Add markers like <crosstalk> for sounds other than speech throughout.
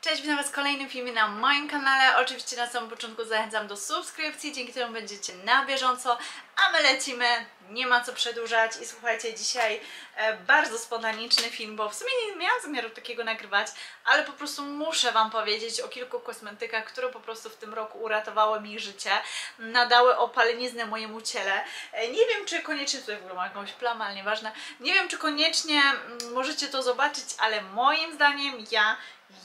Cześć, witam Was w kolejnym filmie na moim kanale. Oczywiście na samym początku zachęcam do subskrypcji, dzięki temu będziecie na bieżąco, a my lecimy, nie ma co przedłużać i słuchajcie, dzisiaj e, bardzo spontaniczny film, bo w sumie nie miałam zamiaru takiego nagrywać, ale po prostu muszę Wam powiedzieć o kilku kosmetykach, które po prostu w tym roku uratowały mi życie, nadały opaleniznę mojemu ciele. E, nie wiem, czy koniecznie, tutaj w ogóle mam jakąś plamę, ale nieważne, nie wiem, czy koniecznie mm, możecie to zobaczyć, ale moim zdaniem ja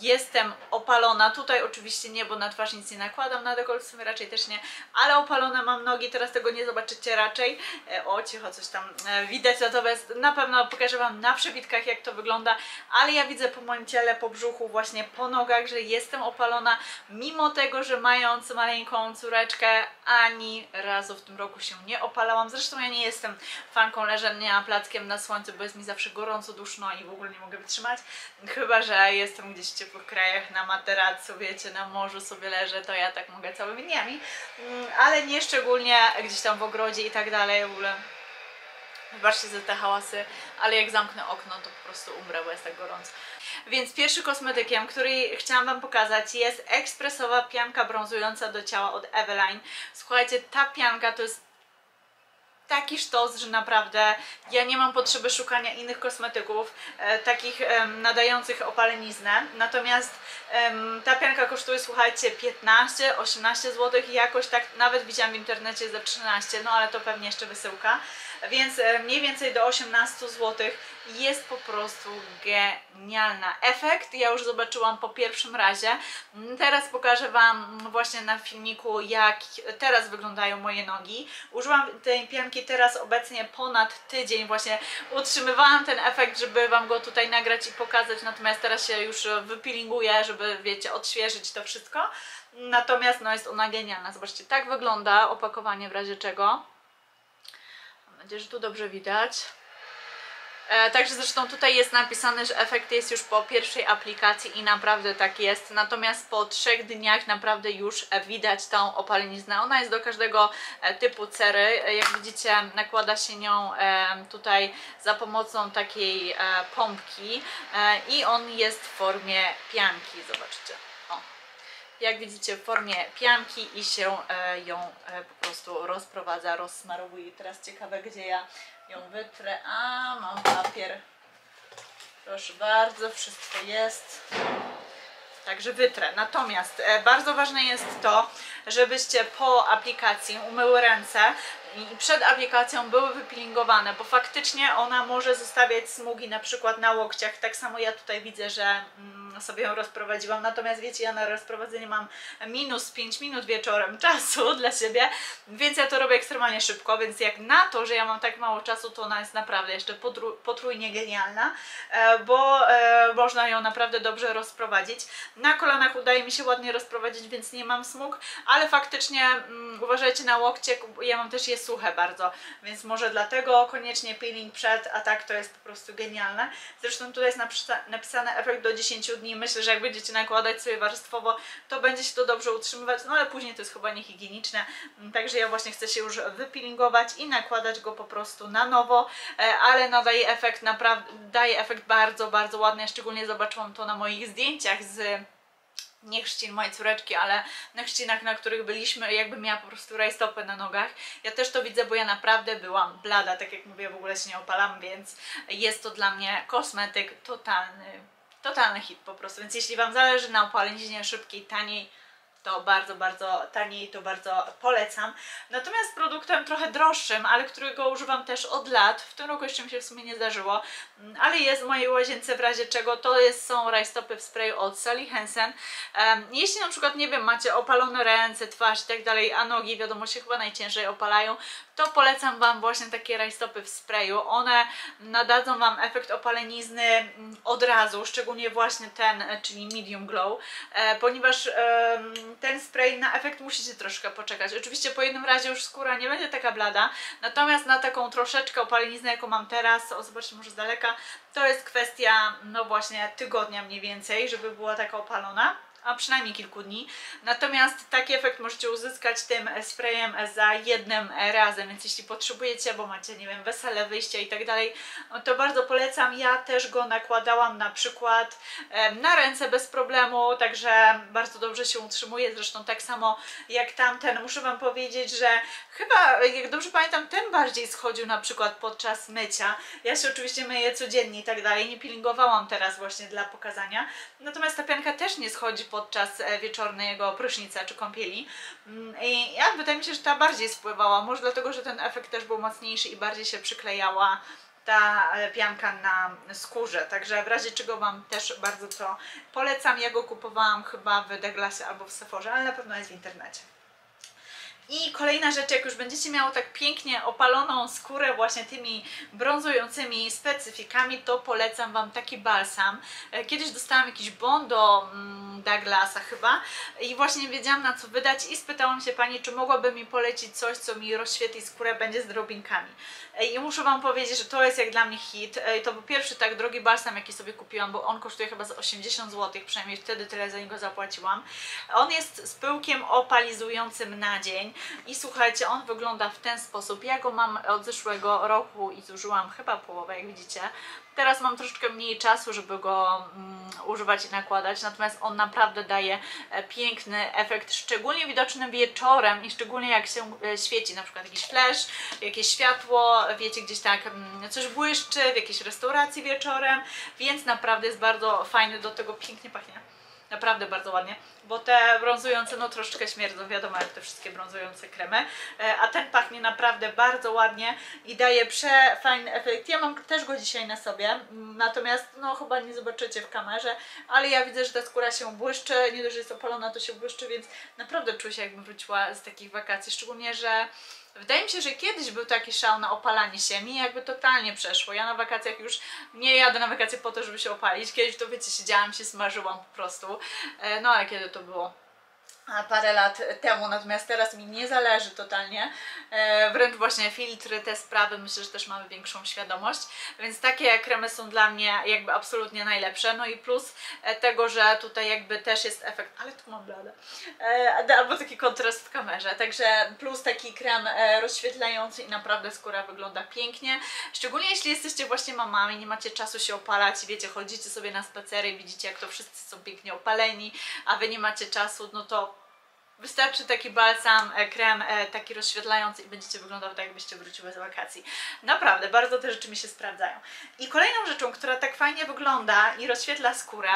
jestem opalona. Tutaj oczywiście nie, bo na twarz nic nie nakładam, na dekolt w sumie raczej też nie, ale opalone mam nogi, teraz tego nie zobaczycie raczej. E, o, cicho, coś tam e, widać, natomiast na pewno pokażę Wam na przebitkach jak to wygląda, ale ja widzę po moim ciele, po brzuchu, właśnie po nogach, że jestem opalona, mimo tego, że mając maleńką córeczkę, ani razu w tym roku się nie opalałam. Zresztą ja nie jestem fanką leżenia plackiem na słońcu, bo jest mi zawsze gorąco, duszno i w ogóle nie mogę wytrzymać, chyba, że jestem gdzieś w ciepłych krajach na materacu, wiecie, na morzu sobie leżę, to ja tak mogę całymi dniami, Mm, ale nie szczególnie gdzieś tam w ogrodzie i tak dalej, w ogóle wybaczcie za te hałasy, ale jak zamknę okno, to po prostu umrę, bo jest tak gorąco. Więc pierwszy kosmetykiem, który chciałam Wam pokazać jest ekspresowa pianka brązująca do ciała od Eveline. Słuchajcie, ta pianka to jest taki sztos, że naprawdę ja nie mam potrzeby szukania innych kosmetyków, e, takich em, nadających opaleniznę. Natomiast em, ta pianka kosztuje, słuchajcie, 15-18 zł i jakoś tak nawet widziałam w internecie za 13, no ale to pewnie jeszcze wysyłka. Więc e, mniej więcej do 18 zł jest po prostu genialna. Efekt ja już zobaczyłam po pierwszym razie. Teraz pokażę Wam właśnie na filmiku, jak teraz wyglądają moje nogi. Użyłam tej pianki teraz obecnie ponad tydzień. Właśnie utrzymywałam ten efekt, żeby Wam go tutaj nagrać i pokazać. Natomiast teraz się już wypilinguję, żeby wiecie, odświeżyć to wszystko. Natomiast no jest ona genialna. Zobaczcie, tak wygląda opakowanie w razie czego. Mam nadzieję, że tu dobrze widać. E, także zresztą tutaj jest napisane, że efekt jest już po pierwszej aplikacji i naprawdę tak jest. Natomiast po trzech dniach naprawdę już widać tą opaleniznę. Ona jest do każdego e, typu cery. E, Jak widzicie nakłada się nią tutaj za pomocą takiej pompki i on jest w formie pianki. Zobaczcie. Jak widzicie w formie pianki i się e, ją e, po prostu rozprowadza, rozsmarowuje. Teraz ciekawe gdzie ja ją wytrę. A, mam papier. Proszę bardzo, wszystko jest. Także wytrę. Natomiast e, bardzo ważne jest to, żebyście po aplikacji umyły ręce i przed aplikacją były wypilingowane, bo faktycznie ona może zostawiać smugi na przykład na łokciach. Tak samo ja tutaj widzę, że mm, sobie ją rozprowadziłam. Natomiast wiecie, ja na rozprowadzenie mam minus 5 minut wieczorem czasu <laughs> dla siebie, więc ja to robię ekstremalnie szybko, więc jak na to, że ja mam tak mało czasu, to ona jest naprawdę jeszcze potrójnie genialna, e, bo e, można ją naprawdę dobrze rozprowadzić. Na kolanach udaje mi się ładnie rozprowadzić, więc nie mam smug, ale faktycznie mm, uważajcie na łokcie, ja mam też je suche bardzo, więc może dlatego koniecznie peeling przed, a tak to jest po prostu genialne. Zresztą tutaj jest napisa- napisane efekt do 10 dni, myślę, że jak będziecie nakładać sobie warstwowo, to będzie się to dobrze utrzymywać, no ale później to jest chyba niehigieniczne, także ja właśnie chcę się już wypeelingować i nakładać go po prostu na nowo, e, ale nadaje efekt naprawdę, daje efekt bardzo, bardzo ładny, szczególnie zobaczyłam to na moich zdjęciach z nie chrzcin mojej córeczki, ale na chrzcinach, na których byliśmy, jakby miała po prostu rajstopy na nogach. Ja też to widzę, bo ja naprawdę byłam blada, tak jak mówię, w ogóle się nie opalam, więc jest to dla mnie kosmetyk totalny, totalny hit po prostu. Więc jeśli Wam zależy na opaleniźnie szybkiej, taniej, to bardzo, bardzo taniej, to bardzo polecam. Natomiast produktem trochę droższym, ale którego używam też od lat, w tym roku jeszcze mi się w sumie nie zdarzyło, mm, ale jest w mojej łazience w razie czego, to jest, są rajstopy w sprayu od Sally Hansen. Em, jeśli na przykład, nie wiem, macie opalone ręce, twarz i tak dalej, a nogi wiadomo się chyba najciężej opalają, to polecam Wam właśnie takie rajstopy w sprayu. One nadadzą Wam efekt opalenizny mm, od razu, szczególnie właśnie ten, e, czyli medium glow, e, ponieważ ten spray na efekt musicie troszkę poczekać. Oczywiście po jednym razie już skóra nie będzie taka blada, natomiast na taką troszeczkę opaleniznę, jaką mam teraz, o zobaczcie może z daleka, to jest kwestia no właśnie tygodnia mniej więcej, żeby była taka opalona. A przynajmniej kilku dni. Natomiast taki efekt możecie uzyskać tym sprayem za jednym razem, więc jeśli potrzebujecie, bo macie, nie wiem, wesele, wyjście i tak dalej, no to bardzo polecam. Ja też go nakładałam na przykład na ręce bez problemu, także bardzo dobrze się utrzymuje, zresztą tak samo jak tamten. Muszę Wam powiedzieć, że chyba, jak dobrze pamiętam, ten bardziej schodził na przykład podczas mycia. Ja się oczywiście myję codziennie i tak dalej, nie peelingowałam teraz właśnie dla pokazania. Natomiast ta pianka też nie schodzi podczas e, wieczornego prysznica czy kąpieli. Mm, I ja wydaje mi się, że ta bardziej spływała. Może dlatego, że ten efekt też był mocniejszy i bardziej się przyklejała ta e, pianka na skórze, także w razie czego Wam też bardzo to polecam. Ja go kupowałam chyba w Douglasie albo w Sephorze, ale na pewno jest w internecie. I kolejna rzecz, jak już będziecie miały tak pięknie opaloną skórę właśnie tymi brązującymi specyfikami, to polecam Wam taki balsam. E, kiedyś dostałam jakiś bon do mm, Douglasa chyba i właśnie wiedziałam na co wydać i spytałam się Pani, czy mogłaby mi polecić coś, co mi rozświetli skórę, będzie z drobinkami. E, I muszę Wam powiedzieć, że to jest jak dla mnie hit. E, to był pierwszy tak drogi balsam, jaki sobie kupiłam, bo on kosztuje chyba za 80 zł, przynajmniej wtedy tyle za niego zapłaciłam. On jest z pyłkiem opalizującym na dzień i słuchajcie, on wygląda w ten sposób. Ja go mam od zeszłego roku i zużyłam chyba połowę, jak widzicie. Teraz mam troszeczkę mniej czasu, żeby go mm, używać i nakładać, natomiast on naprawdę daje e, piękny efekt, szczególnie widoczny wieczorem i szczególnie jak się e, świeci, na przykład jakiś flash, jakieś światło, wiecie, gdzieś tak mm, coś błyszczy, w jakiejś restauracji wieczorem, więc naprawdę jest bardzo fajny, do tego pięknie pachnie. Naprawdę bardzo ładnie, bo te brązujące no troszeczkę śmierdzą, wiadomo jak te wszystkie brązujące kremy, e, a ten pachnie naprawdę bardzo ładnie i daje przefajny efekt. Ja mam też go dzisiaj na sobie, natomiast no chyba nie zobaczycie w kamerze, ale ja widzę, że ta skóra się błyszczy, nie dość, że jest opalona, to się błyszczy, więc naprawdę czuję się jakbym wróciła z takich wakacji, szczególnie, że Wydaje mi się, że kiedyś był taki szał na opalanie się, mi jakby totalnie przeszło. Ja na wakacjach już nie jadę na wakacje po to, żeby się opalić. Kiedyś to wiecie, siedziałam się, smażyłam po prostu. E, no ale kiedy to było? Parę lat temu, natomiast teraz mi nie zależy totalnie. E, wręcz właśnie filtry, te sprawy, myślę, że też mamy większą świadomość, więc takie kremy są dla mnie jakby absolutnie najlepsze. No i plus e, tego, że tutaj jakby też jest efekt, ale tu mam bladę, e, albo taki kontrast w kamerze, także plus taki krem rozświetlający i naprawdę skóra wygląda pięknie. Szczególnie jeśli jesteście właśnie mamami, nie macie czasu się opalać wiecie, chodzicie sobie na spacery i widzicie jak to wszyscy są pięknie opaleni, a wy nie macie czasu, no to Wystarczy taki balsam, e, krem e, taki rozświetlający i będziecie wyglądały tak, jakbyście wróciły z wakacji. Naprawdę, bardzo te rzeczy mi się sprawdzają. I kolejną rzeczą, która tak fajnie wygląda i rozświetla skórę,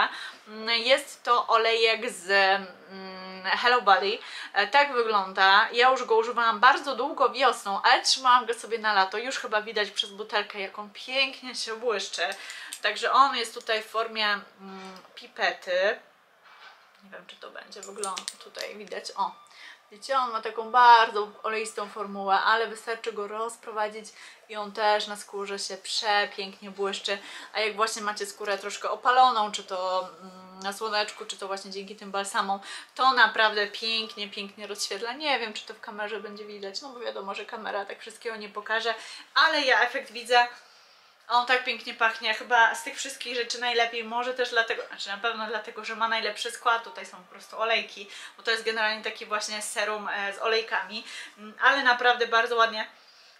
mm, jest to olejek z mm, Hello Body. E, tak wygląda. Ja już go używałam bardzo długo wiosną, ale trzymałam go sobie na lato. Już chyba widać przez butelkę, jaką pięknie się błyszczy. Także on jest tutaj w formie mm, pipety nie wiem, czy to będzie wygląda tutaj widać. O, widzicie, on ma taką bardzo oleistą formułę, ale wystarczy go rozprowadzić i on też na skórze się przepięknie błyszczy. A jak właśnie macie skórę troszkę opaloną, czy to mm, na słoneczku, czy to właśnie dzięki tym balsamom, to naprawdę pięknie, pięknie rozświetla. Nie wiem, czy to w kamerze będzie widać, no bo wiadomo, że kamera tak wszystkiego nie pokaże, ale ja efekt widzę on tak pięknie pachnie, chyba z tych wszystkich rzeczy najlepiej, może też dlatego, znaczy na pewno dlatego, że ma najlepszy skład, tutaj są po prostu olejki, bo to jest generalnie taki właśnie serum e, z olejkami, mm, ale naprawdę bardzo ładnie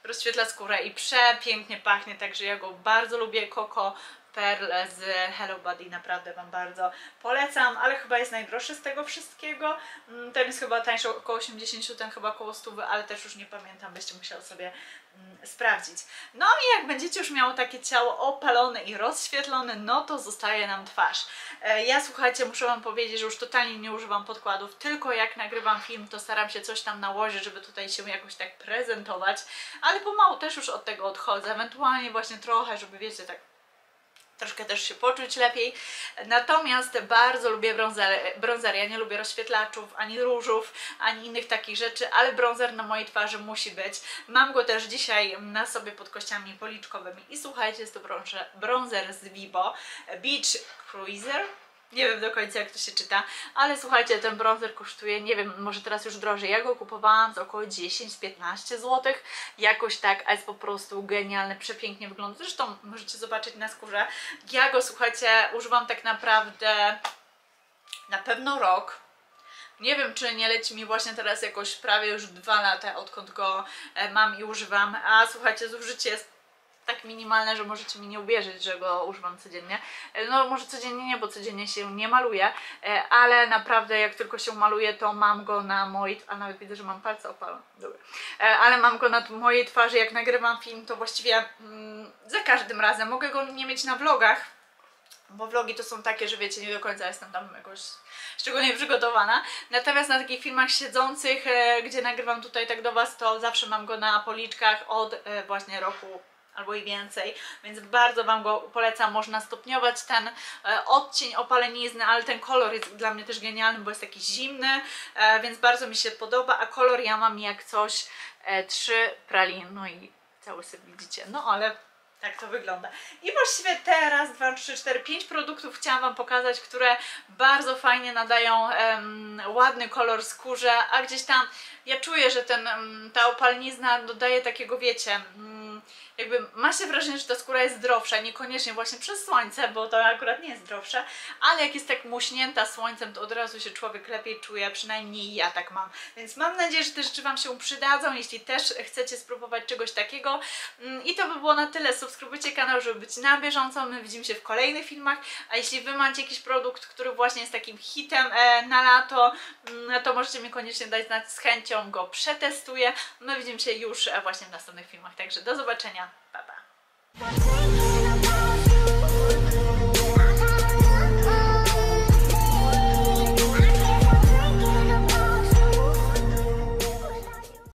rozświetla skórę i przepięknie pachnie, także ja go bardzo lubię, Coco Pearl z Hello Body naprawdę Wam bardzo polecam, ale chyba jest najdroższy z tego wszystkiego. Mm, ten jest chyba tańszy około 80, ten chyba około 100, ale też już nie pamiętam, byście musiały sobie mm, sprawdzić. No i jak będziecie już miało takie ciało opalone i rozświetlone, no to zostaje nam twarz. E, ja słuchajcie, muszę Wam powiedzieć, że już totalnie nie używam podkładów, tylko jak nagrywam film, to staram się coś tam nałożyć, żeby tutaj się jakoś tak prezentować, ale pomału też już od tego odchodzę, ewentualnie właśnie trochę, żeby wiecie, tak troszkę też się poczuć lepiej. Natomiast bardzo lubię brązer, brązer. Ja nie lubię rozświetlaczów, ani różów, ani innych takich rzeczy, ale brązer na mojej twarzy musi być. Mam go też dzisiaj na sobie pod kościami policzkowymi i słuchajcie, jest to brązer z Vibo Beach Cruiser nie wiem do końca jak to się czyta, ale słuchajcie, ten bronzer kosztuje, nie wiem, może teraz już drożej. Ja go kupowałam za około 10-15 zł, jakoś tak, a jest po prostu genialny, przepięknie wygląda. Zresztą możecie zobaczyć na skórze. Ja go, słuchajcie, używam tak naprawdę na pewno rok. Nie wiem, czy nie leci mi właśnie teraz jakoś prawie już dwa lata, odkąd go e, mam i używam. A słuchajcie, zużycie jest tak minimalne, że możecie mi nie uwierzyć, że go używam codziennie. E, No może codziennie nie, bo codziennie się nie maluje, e, ale naprawdę jak tylko się maluje, to mam go na mojej, a nawet widzę, że mam palce opalone, dobra. E, ale mam go na mojej twarzy, jak nagrywam film, to właściwie mm, za każdym razem. Mogę go nie mieć na vlogach, bo vlogi to są takie, że wiecie, nie do końca jestem tam jakoś szczególnie przygotowana. Natomiast na takich filmach siedzących, gdzie nagrywam tutaj tak do Was, to zawsze mam go na policzkach od właśnie roku albo i więcej, więc bardzo Wam go polecam. Można stopniować ten e, odcień opalenizny, ale ten kolor jest dla mnie też genialny, bo jest taki zimny, e, więc bardzo mi się podoba, a kolor ja mam jak coś e, trzy pralin, no i cały sobie widzicie. No ale tak to wygląda. I właściwie teraz, 2, 3, 4, 5 produktów chciałam Wam pokazać, które bardzo fajnie nadają ładny kolor skórze, a gdzieś tam ja czuję, że ten, ta opalnizna dodaje takiego, wiecie, mm, jakby ma się wrażenie, że ta skóra jest zdrowsza, niekoniecznie właśnie przez słońce, bo to akurat nie jest zdrowsze, ale jak jest tak muśnięta słońcem, to od razu się człowiek lepiej czuje, przynajmniej ja tak mam. Więc mam nadzieję, że te rzeczy Wam się przydadzą, jeśli też chcecie spróbować czegoś takiego. Mm, I to by było na tyle. Subskrybujcie kanał, żeby być na bieżąco. My widzimy się w kolejnych filmach, a jeśli Wy macie jakiś produkt, który właśnie jest takim hitem e, na lato, mm, to możecie mi koniecznie dać znać, z chęcią go przetestuję. My widzimy się już e, właśnie w następnych filmach, także do zobaczenia. 拜拜。